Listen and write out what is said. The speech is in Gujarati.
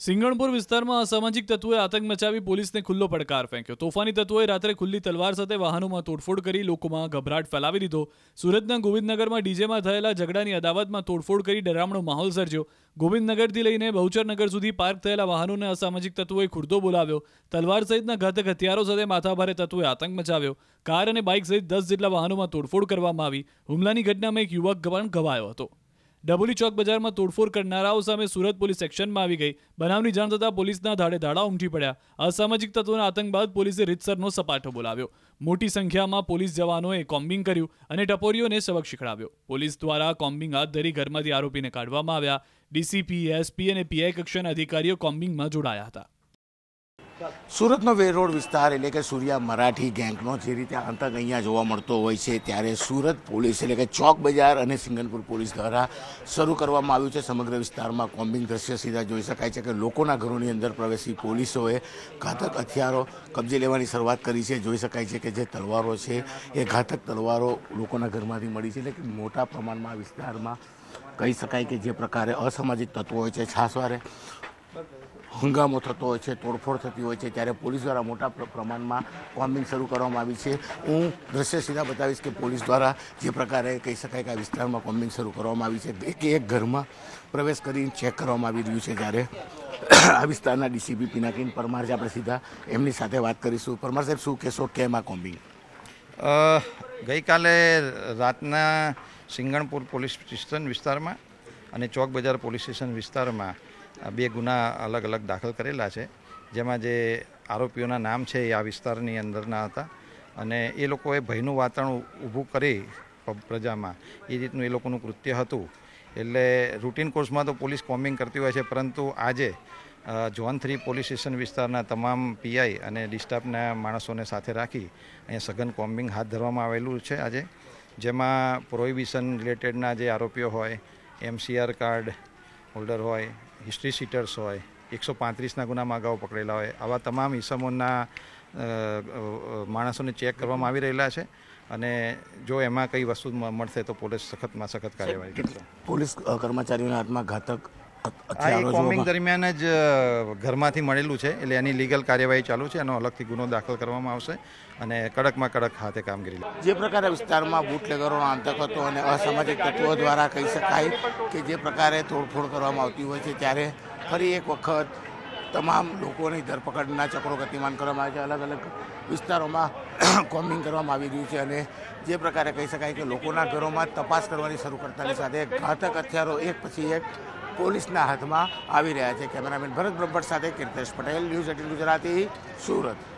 સિંગણપુર વિસ્તારમાં અસામાજિક તત્વોએ આતંક મચાવી પોલીસને ખુલ્લો પડકાર ફેંક્યો. તોફાની તત્વોએ રાત્રે ખુલ્લી તલવાર સાથે વાહનોમાં તોડફોડ કરી લોકોમાં ગભરાટ ફેલાવી દીધો. સુરતના ગોવિંદનગરમાં ડીજેમાં થયેલા ઝઘડાની અદાવતમાં તોડફોડ કરી ડરામણો માહોલ સર્જ્યો. ગોવિંદનગરથી લઈને બહુચરનગર સુધી પાર્ક થયેલા વાહનોને અસામાજિક તત્વોએ ખુરદો બોલાવ્યો. તલવાર સહિતના ઘાતક હથિયારો સાથે માથાભારે તત્વોએ આતંક મચાવ્યો. કાર અને બાઇક સહિત દસ જેટલા વાહનોમાં તોડફોડ કરવામાં આવી. હુમલાની ઘટનામાં એક યુવક પણ ઘવાયો હતો. ડબોલી ચોક બજારમાં તોડફોડ કરનારાઓ સામે સુરત પોલીસ એક્શનમાં આવી ગઈ. બનાવની જાણ થતાં પોલીસના ધાડે ધાડા ઉમટી પડ્યા. અસામાજિક તત્વોના આતંક બાદ પોલીસે રીતસરનો સપાટો બોલાવ્યો. મોટી સંખ્યામાં પોલીસ જવાનોએ કોમ્બિંગ કર્યું અને ટપોરીઓને સબક શીખડાવ્યો. પોલીસ દ્વારા કોમ્બિંગ હાથ ધરી ઘરમાંથી આરોપીને કાઢવામાં આવ્યા. ડીસીપી, એસપી અને પીઆઈ કક્ષાના અધિકારીઓ કોમ્બિંગમાં જોડાયા હતા. સુરતનો વેરોડ વિસ્તાર એટલે કે સૂર્યા મરાઠી ગેંગનો જે રીતે આતંક અહીંયા જોવા મળતો હોય છે, ત્યારે સુરત પોલીસ એટલે કે ચોક બજાર અને સિંગનપુર પોલીસ દ્વારા શરૂ કરવામાં આવ્યું છે. સમગ્ર વિસ્તારમાં કોમ્બિંગ દ્રશ્ય સીધા જોઈ શકાય છે કે લોકોના ઘરોની અંદર પ્રવેશી પોલીસોએ ઘાતક હથિયારો કબજે લેવાની શરૂઆત કરી છે. જોઈ શકાય છે કે જે તલવારો છે એ ઘાતક તલવારો લોકોના ઘરમાંથી મળી છે. એટલે કે મોટા પ્રમાણમાં વિસ્તારમાં કહી શકાય કે જે પ્રકારે અસામાજિક તત્વો હોય છે. છાસવારે હંગામો થતો હોય છે, તોડફોડ થતી હોય છે, ત્યારે પોલીસ દ્વારા મોટા પ્રમાણમાં કોમ્બિંગ શરૂ કરવામાં આવી છે. હું દ્રશ્ય સીધા બતાવીશ કે પોલીસ દ્વારા જે પ્રકારે કહી શકાય કે આ વિસ્તારમાં કોમ્બિંગ શરૂ કરવામાં આવી છે. એક એક ઘરમાં પ્રવેશ કરીને ચેક કરવામાં આવી રહ્યું છે જ્યારે આ વિસ્તારના ડીસીપી પિનાકીન પરમાર છે. આપણે સીધા એમની સાથે વાત કરીશું. પરમાર સાહેબ, શું કહેશો? કેમ આ કોમ્બિંગ ગઈકાલે રાતના સિંગણપુર પોલીસ સ્ટેશન વિસ્તારમાં અને ચોક બજાર પોલીસ સ્ટેશન વિસ્તારમાં બે ગુના અલગ અલગ દાખલ કરેલા છે. જેમાં જે આરોપીઓના નામ છે એ આ વિસ્તારની અંદરના હતા. અને એ લોકોએ ભયનું વાતાવરણ ઊભું કરી પ્રજામાં. એ રીતનું એ લોકોનું કૃત્ય હતું. એટલે રૂટીન કોર્સમાં તો પોલીસ કોમ્બિંગ કરતી હોય છે. પરંતુ આજે ઝોન થ્રી પોલીસ સ્ટેશન વિસ્તારના તમામ પીઆઈ અને ડિસ્ટાફના માણસોને સાથે રાખી અહીંયા સઘન કોમ્બિંગ હાથ ધરવામાં આવેલું છે આજે. જેમાં પ્રોહિબિશન રિલેટેડના જે આરોપીઓ હોય એમસીઆર કાર્ડ હોલ્ડર હોય હિસ્ટ્રી સીટર્સ હોય, એકસો પાંત્રીસના ગુનામાં અગાઉ પકડેલા હોય, આવા તમામ ઇસમોના માણસોને ચેક કરવામાં આવી રહેલા છે અને જો એમાં કઈ વસ્તુ મળશે તો પોલીસ સખતમાં સખત કાર્યવાહી કરશે. પોલીસ કર્મચારીઓના હાથમાં ઘાતક આ એ કોમ્બિંગ દરમિયાન જ ઘરમાંથી મળેલું છે એટલે એની લીગલ કાર્યવાહી ચાલુ છે એનો અલગથી ગુનો દાખલ કરવામાં આવશે અને કડકમાં કડક હાથે કામગીરી જે પ્રકારે વિસ્તારમાં બુટલેગરોનો આંતક હતો અને અસામાજિક તત્વો દ્વારા કહી શકાય કે જે પ્રકારે તોડફોડ કરવામાં આવતી હોય છે ત્યારે ફરી એક વખત તમામ લોકોની ધરપકડના ચક્રો ગતિમાન કરવામાં આવે છે અલગ અલગ વિસ્તારોમાં કોમ્બિંગ કરવામાં આવી રહ્યું છે અને જે પ્રકારે કહી શકાય કે લોકોના ઘરોમાં તપાસ કરવાની શરૂ કરતાની સાથે ઘાતક હથિયારો એક પછી એક પોલીસના હાથમાં આવી રહ્યા છે. કેમેરામેન ભરત બ્રહ્મભટ્ટ સાથે કીર્તેશ પટેલ, ન્યૂઝ એટીન ગુજરાતી, સુરત.